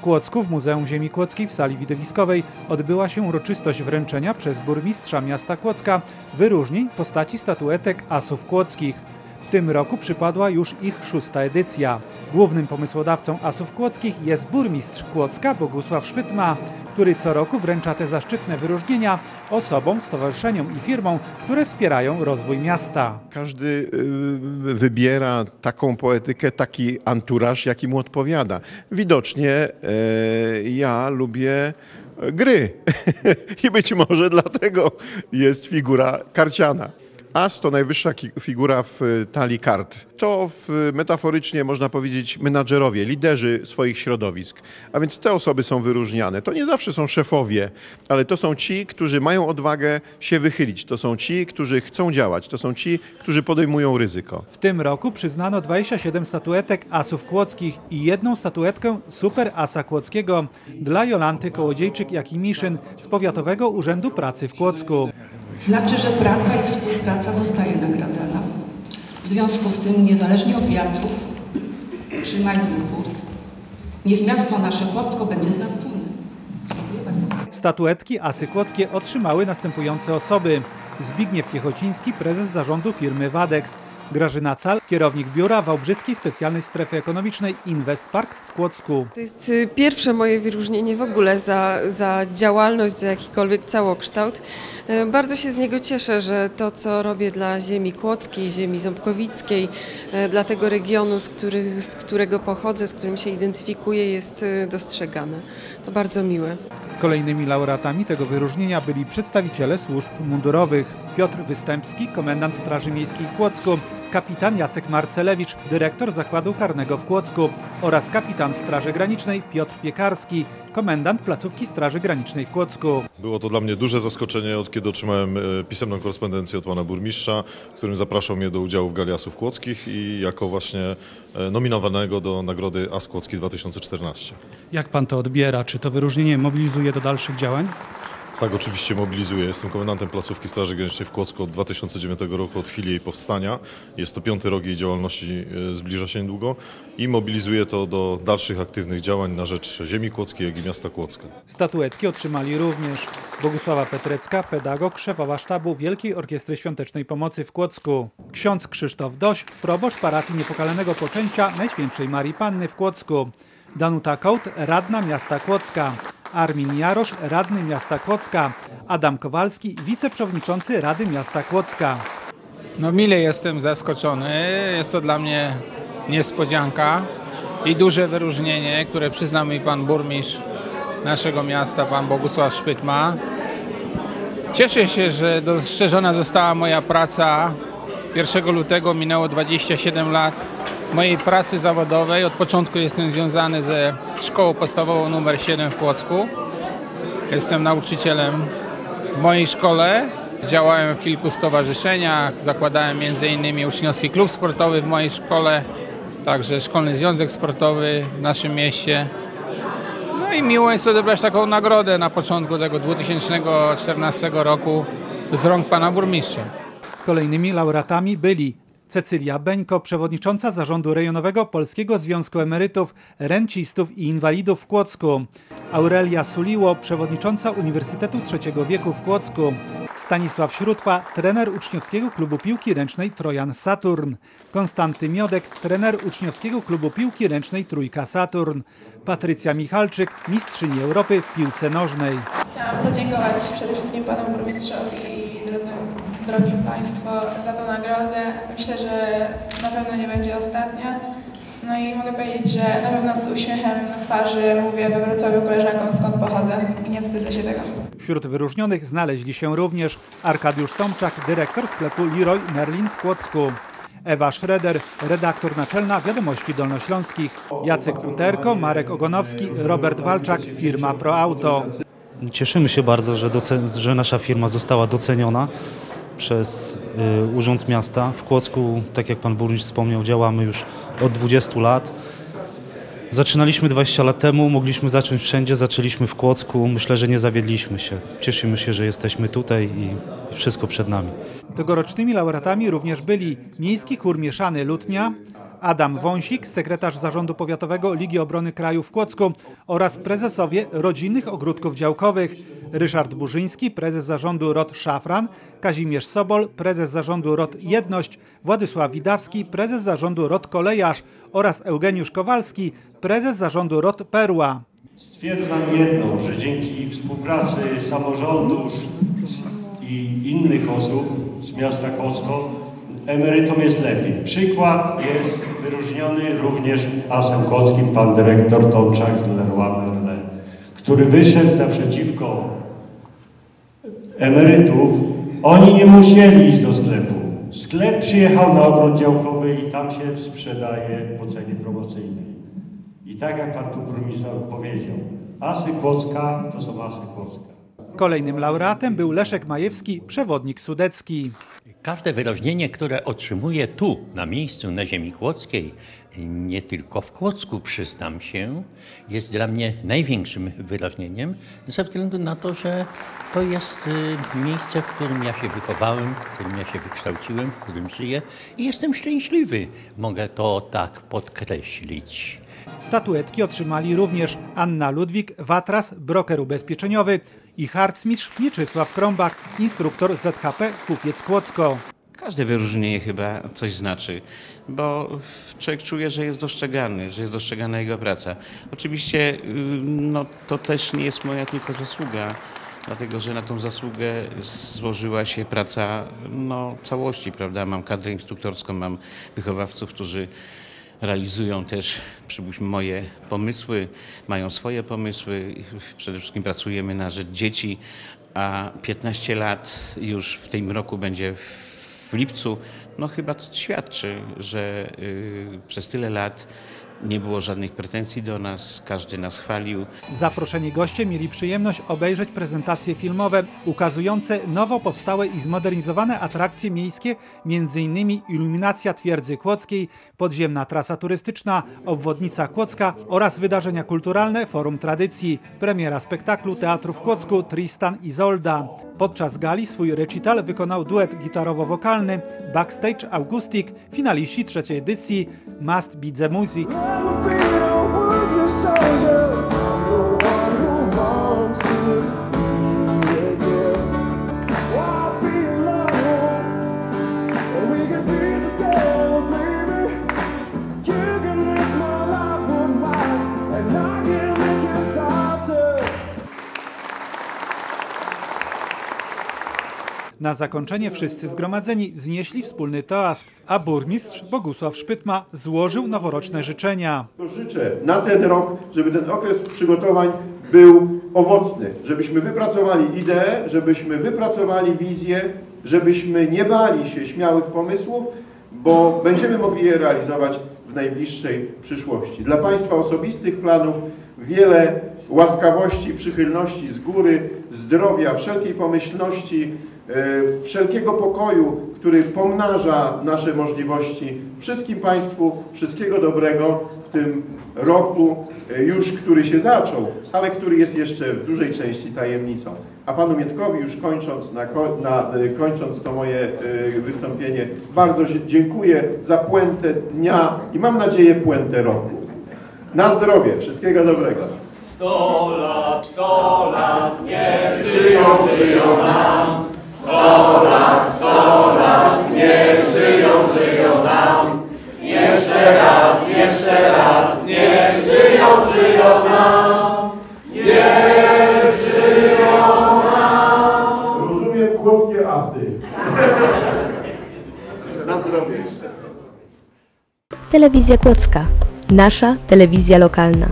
W Kłodzku w Muzeum Ziemi Kłodzkiej w sali widowiskowej odbyła się uroczystość wręczenia przez burmistrza miasta Kłodzka wyróżnień postaci statuetek asów kłodzkich. W tym roku przypadła już ich szósta edycja. Głównym pomysłodawcą Asów Kłodzkich jest burmistrz Kłodzka Bogusław Szpytma, który co roku wręcza te zaszczytne wyróżnienia osobom, stowarzyszeniom i firmom, które wspierają rozwój miasta. Każdy y, wybiera taką poetykę, taki anturaż, jaki mu odpowiada. Widocznie e, ja lubię gry i być może dlatego jest figura karciana. As to najwyższa figura w y, talii kart. To w, metaforycznie można powiedzieć menadżerowie, liderzy swoich środowisk. A więc te osoby są wyróżniane. To nie zawsze są szefowie, ale to są ci, którzy mają odwagę się wychylić. To są ci, którzy chcą działać. To są ci, którzy podejmują ryzyko. W tym roku przyznano 27 statuetek asów kłodzkich i jedną statuetkę Super Asa Kłodzkiego dla Jolanty Kołodziejczyk-Jakimiszyn z Powiatowego Urzędu Pracy w Kłodzku. Znaczy, że praca i współpraca zostaje nagradzana. W związku z tym, niezależnie od wiatrów, trzymajmy kurs. Niech miasto nasze Kłodzko będzie z nas dumne. Dziękuję bardzo. Statuetki Asy Kłodzkie otrzymały następujące osoby. Zbigniew Piechociński, prezes zarządu firmy Wadex. Grażyna Cal, kierownik biura Wałbrzyskiej Specjalnej Strefy Ekonomicznej Invest Park w Kłodzku. To jest y, pierwsze moje wyróżnienie w ogóle za, za działalność, za jakikolwiek całokształt. Y, Bardzo się z niego cieszę, że to, co robię dla ziemi kłodzkiej, ziemi ząbkowickiej, y, dla tego regionu, z, który, z którego pochodzę, z którym się identyfikuję, jest dostrzegane. To bardzo miłe. Kolejnymi laureatami tego wyróżnienia byli przedstawiciele służb mundurowych. Piotr Występski, komendant Straży Miejskiej w Kłodzku, kapitan Jacek Marcelewicz, dyrektor Zakładu Karnego w Kłodzku oraz kapitan Straży Granicznej Piotr Piekarski, komendant placówki Straży Granicznej w Kłodzku. Było to dla mnie duże zaskoczenie, od kiedy otrzymałem e, pisemną korespondencję od pana burmistrza, którym zapraszał mnie do udziału w Gali Asów Kłodzkich i jako właśnie e, nominowanego do nagrody As Kłodzki 2014. Jak pan to odbiera? Czy to wyróżnienie mobilizuje do dalszych działań? Tak, oczywiście mobilizuję. Jestem komendantem placówki Straży Granicznej w Kłodzku od 2009 roku, od chwili jej powstania. Jest to piąty rok jej działalności, e, zbliża się niedługo i mobilizuję to do dalszych aktywnych działań na rzecz ziemi kłodzkiej, jak i miasta Kłodzka. Statuetki otrzymali również Bogusława Petrecka, pedagog, szefowa sztabu Wielkiej Orkiestry Świątecznej Pomocy w Kłodzku. Ksiądz Krzysztof Doś, proboszcz parafii Niepokalanego Poczęcia Najświętszej Marii Panny w Kłodzku. Danuta Kołt, radna miasta Kłodzka. Armin Jarosz, radny miasta Kłodzka. Adam Kowalski, wiceprzewodniczący Rady Miasta Kłodzka. No mile jestem zaskoczony. Jest to dla mnie niespodzianka i duże wyróżnienie, które przyznał mi pan burmistrz naszego miasta, pan Bogusław Szpytma. Cieszę się, że dostrzeżona została moja praca. 1 lutego minęło 27 lat mojej pracy zawodowej. Od początku jestem związany ze szkołą podstawową nr 7 w Kłodzku. Jestem nauczycielem w mojej szkole. Działałem w kilku stowarzyszeniach, zakładałem m.in. uczniowski klub sportowy w mojej szkole, także Szkolny Związek Sportowy w naszym mieście. No i miło jest odebrać taką nagrodę na początku tego 2014 roku z rąk pana burmistrza. Kolejnymi laureatami byli Cecylia Beńko, przewodnicząca zarządu rejonowego Polskiego Związku Emerytów, Rencistów i Inwalidów w Kłodzku. Aurelia Suliło, przewodnicząca Uniwersytetu Trzeciego Wieku w Kłodzku. Stanisław Śrótwa, trener uczniowskiego klubu piłki ręcznej Trojan Saturn. Konstanty Miodek, trener uczniowskiego klubu piłki ręcznej Trójka Saturn. Patrycja Michalczyk, mistrzyni Europy w piłce nożnej. Chciałam podziękować przede wszystkim panu burmistrzowi i drodzy, drogi państwo za tą nagrodę. Myślę, że na pewno nie będzie ostatnia. No i mogę powiedzieć, że na pewno z uśmiechem na twarzy mówię we Wrocławiu koleżankom skąd pochodzę i nie wstydzę się tego. Wśród wyróżnionych znaleźli się również Arkadiusz Tomczak, dyrektor sklepu Leroy Merlin w Kłodzku. Ewa Schroeder, redaktor naczelna Wiadomości Dolnośląskich. Jacek Puterko, Marek Ogonowski, Robert Walczak, firma ProAuto. Cieszymy się bardzo, że, doce- że nasza firma została doceniona przez y, Urząd Miasta. W Kłodzku, tak jak pan burmistrz wspomniał, działamy już od 20 lat. Zaczynaliśmy 20 lat temu, mogliśmy zacząć wszędzie, zaczęliśmy w Kłodzku. Myślę, że nie zawiedliśmy się. Cieszymy się, że jesteśmy tutaj i wszystko przed nami. Tegorocznymi laureatami również byli Miejski Chór Mieszany Lutnia, Adam Wąsik, sekretarz Zarządu Powiatowego Ligi Obrony Kraju w Kłodzku oraz prezesowie rodzinnych ogródków działkowych. Ryszard Burzyński, prezes zarządu ROT Szafran, Kazimierz Sobol, prezes zarządu ROT Jedność, Władysław Widawski, prezes zarządu ROT Kolejarz oraz Eugeniusz Kowalski, prezes zarządu ROT Perła. Stwierdzam jedno, że dzięki współpracy samorządu i innych osób z miasta Kłodzko emerytom jest lepiej. Przykład jest wyróżniony również asem kłodzkim pan dyrektor Tomczak z Leroy który wyszedł naprzeciwko emerytów. Oni nie musieli iść do sklepu. Sklep przyjechał na ogród działkowy i tam się sprzedaje po cenie promocyjnej. I tak jak pan tu burmistrz powiedział, asy Kłodzka to są asy Kłodzka. Kolejnym laureatem był Leszek Majewski, przewodnik sudecki. Każde wyróżnienie, które otrzymuję tu, na miejscu, na ziemi kłodzkiej, nie tylko w Kłodzku, przyznam się, jest dla mnie największym wyróżnieniem, ze względu na to, że to jest y, miejsce, w którym ja się wychowałem, w którym ja się wykształciłem, w którym żyję i jestem szczęśliwy. Mogę to tak podkreślić. Statuetki otrzymali również Anna Ludwik, Watras, broker ubezpieczeniowy i harcmistrz Mieczysław Krąbak, instruktor ZHP Kupiec Kłodzko. Każde wyróżnienie chyba coś znaczy, bo człowiek czuje, że jest dostrzegany, że jest dostrzegana jego praca. Oczywiście no, to też nie jest moja tylko zasługa, dlatego że na tą zasługę złożyła się praca no, całości, prawda? Mam kadrę instruktorską, mam wychowawców, którzy realizują też, przypuśćmy, moje pomysły, mają swoje pomysły. Przede wszystkim pracujemy na rzecz dzieci, a 15 lat już w tym roku będzie w lipcu, no chyba to świadczy, że y, przez tyle lat nie było żadnych pretensji do nas, każdy nas chwalił. Zaproszeni goście mieli przyjemność obejrzeć prezentacje filmowe ukazujące nowo powstałe i zmodernizowane atrakcje miejskie, m.in. iluminacja twierdzy kłodzkiej, podziemna trasa turystyczna, obwodnica Kłodzka oraz wydarzenia kulturalne Forum Tradycji, premiera spektaklu Teatru w Kłodzku Tristan i Zolda. Podczas gali swój recital wykonał duet gitarowo-wokalny Backstage Augustik, finaliści trzeciej edycji Must Be The Music. Na zakończenie wszyscy zgromadzeni wznieśli wspólny toast, a burmistrz Bogusław Szpytma złożył noworoczne życzenia. Życzę na ten rok, żeby ten okres przygotowań był owocny, żebyśmy wypracowali ideę, żebyśmy wypracowali wizję, żebyśmy nie bali się śmiałych pomysłów, bo będziemy mogli je realizować w najbliższej przyszłości. Dla Państwa osobistych planów wiele łaskawości, przychylności z góry, zdrowia, wszelkiej pomyślności, wszelkiego pokoju, który pomnaża nasze możliwości. Wszystkim Państwu wszystkiego dobrego w tym roku e, już, który się zaczął, ale który jest jeszcze w dużej części tajemnicą. A Panu Mietkowi już kończąc, na, na, e, kończąc to moje wystąpienie, bardzo dziękuję za puentę dnia i mam nadzieję puentę roku. Na zdrowie, wszystkiego dobrego. Sto lat, sto lat, niech żyją, żyją nam. Sto lat, sto lat, niech żyją, żyją nam. Jeszcze raz, jeszcze raz, niech żyją, żyją nam. Niech żyją nam. Rozumiem kłodzkie asy. Na zdrowie. Telewizja Kłodzka. Nasza telewizja lokalna.